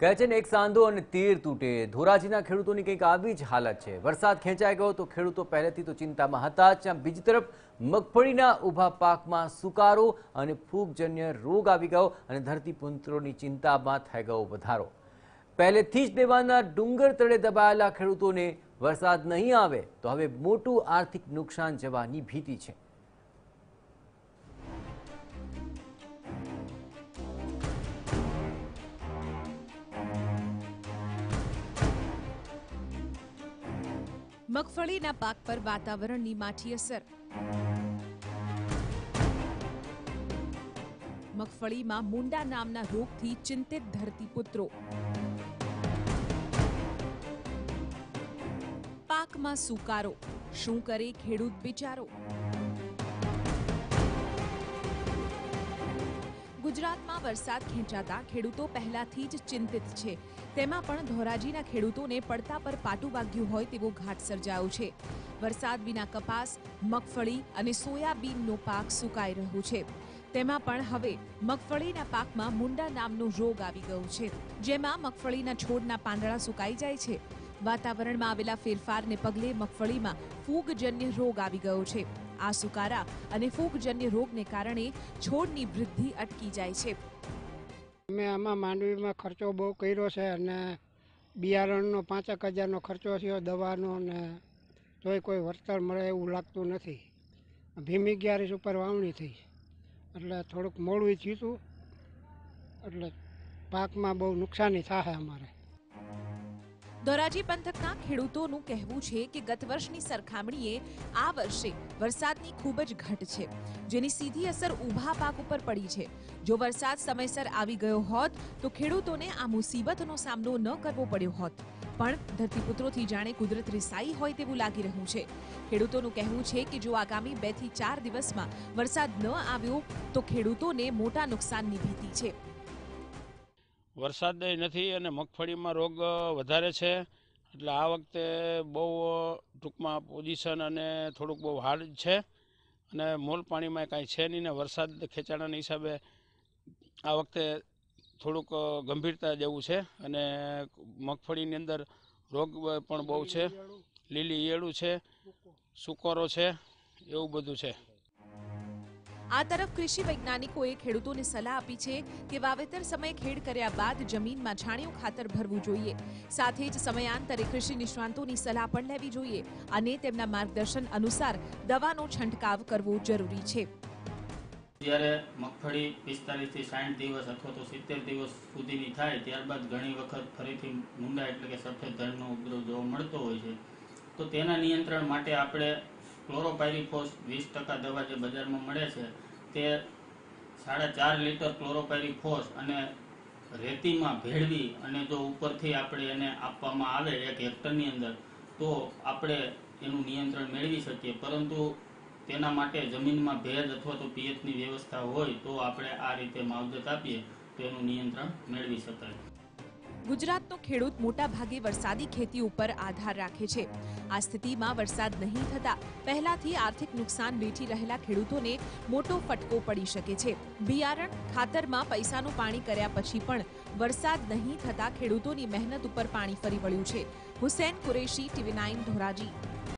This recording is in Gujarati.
કહે છે ને, એક સાંધો અને તીર તૂટે. ધોરાજીના ખેડૂતોની કંઈક આવી જ હાલત છે. વરસાદ ખેંચાઈ ગયો તો ખેડૂતો પહેલેથી તો ચિંતામાં હતા જ. ત્યાં બીજી તરફ, મગફળીના ઊભા પાકમાં સુકારો અને ફૂગજન્ય રોગ આવી ગયો અને ધરતીપુત્રોની ચિંતામાં થઈ ગયો વધારો. પહેલેથી જ દેવાના ડુંગર તળે દબાયેલા ખેડૂતોને વરસાદ નહીં આવે તો હવે મોટું આર્થિક નુકસાન જવાની ભીતિ છે. મગફળીના પાક પર વાતાવરણની માઠી અસર. મગફળીમાં મુંડા નામના રોગથી ચિંતિત ધરતીપુત્રો પાકમાં સુકારો. શું કરે ખેડૂત બિચારો? ગુજરાતમાં વરસાદ ખેંચાતા ખેડૂતો પહેલાથી જ ચિંતિત છે. તેમાં પણ ધોરાજીના ખેડૂતોને પડતા પર પાટું વાગ્યું હોય તેવો ઘાટ સર્જાયો છે. વરસાદ વિના કપાસ, મગફળી અને સોયાબીનનો પાક સુકાઈ રહ્યો છે. તેમાં પણ હવે મગફળીના પાકમાં મુંડા નામનો રોગ આવી ગયો છે. જેમાં મગફળીના છોડના પાંદડા સુકાઈ જાય છે. વાતાવરણમાં આવેલા ફેરફારને પગલે મગફળીમાં ફૂગજન્ય રોગ આવી ગયો છે. આ સુકારા અને ફૂગજન્ય રોગને કારણે છોડની વૃદ્ધિ અટકી જાય છે. અમે આમાં માંડવીમાં ખર્ચો બહુ કર્યો છે અને બિયારણનો પાંચેક હજારનો ખર્ચો થયો, દવાનો ને તોય કોઈ વળતર મળે એવું લાગતું નથી. ભીમી ગ્યારીસ ઉપર વાવણી થઈ. એટલે થોડુંક મોડું થયું હતું એટલે પાકમાં બહુ નુકસાની થશે અમારે. ધોરાજી પંથકના ખેડૂતોનું કહેવું છે કે ગત વર્ષની સરખામણીએ આ વર્ષે વરસાદની ખૂબ જ ઘટ છે, જેની સીધી અસર ઊભા પાક ઉપર પડી છે. જો વરસાદ સમયસર આવી ગયો હોત, તો ખેડૂતોને આ મુસીબતનો સામનો ન કરવો પડ્યો હોત. પણ ધરતીપુત્રોથી જાણે કુદરત રિસાઈ હોય તેવું લાગી રહ્યું છે. ખેડૂતોનું કહેવું છે કે જો આગામી બેથી ચાર દિવસમાં વરસાદ ન આવ્યો, તો ખેડૂતોને મોટા નુકસાનની ભીતિ છે. વરસાદ નથી અને મગફળીમાં રોગ વધારે છે. એટલે આ વખતે બહુ ટૂંકમાં પોઝિશન અને થોડુંક બહુ હાર્ડ છે. અને મોલ પાણીમાં કાંઈ છે નહીં ને વરસાદ ખેંચાણાના હિસાબે આ વખતે થોડુંક ગંભીરતા જેવું છે. અને મગફળીની અંદર રોગ પણ બહુ છે. લીલી ઈયળું છે. સુકોરો છે. એવું બધું છે. આ તરફ કૃષિ વૈજ્ઞાનિકોએ ખેડૂતોને સલાહ આપી છે કે વાવેતર સમયે ખેડ કર્યા બાદ જમીનમાં છાણિયું ખાતર ભરવું જોઈએ. સાથે જ સમયાંતરે કૃષિ નિષ્ણાંતોની સલાહ પણ લેવી જોઈએ અને તેમના માર્ગદર્શન અનુસાર દવાનો છંટકાવ કરવો જરૂરી છે. જ્યારે મગફળી પિસ્તાલીસથી સાઠ દિવસ અથવા તો સિત્તેર દિવસ સુધીની થાય, ત્યારબાદ ઘણી વખત ફરીથી મુંડા એટલે કે સફેદ ધનનો ઉપદ્રવ જોવા મળતો હોય છે. તો તેના નિયંત્રણ માટે આપણે ક્લોરોપાયરીફોસ વીસ ટકા દવા જે બજારમાં મળે છે, તે સાડા ચાર લીટર ક્લોરોપાયરીફોસ અને રેતીમાં ભેળવી અને જો ઉપરથી આપણે એને આપવામાં આવે એક હેક્ટરની અંદર, તો આપણે એનું નિયંત્રણ મેળવી શકીએ. પરંતુ તેના માટે જમીનમાં ભેજ અથવા તો પિયતની વ્યવસ્થા હોય, તો આપણે આ રીતે માવજત આપીએ, તો એનું નિયંત્રણ મેળવી શકાય. ગુજરાતનો ખેડૂત મોટા ભાગે વરસાદી ખેતી ઉપર આધાર રાખે છે. આ સ્થિતિમાં વરસાદ નહીં થતા પહેલાથી આર્થિક નુકસાન વેઠી રહેલા ખેડૂતોને મોટો ફટકો પડી શકે છે. બિયારણ, ખાતરમાં પૈસાનું પાણી કર્યા પછી પણ વરસાદ નહીં થતા ખેડૂતોની મહેનત ઉપર પાણી ફરી વળ્યું છે. Hussain Qureshi, TV nine, Dhoraji.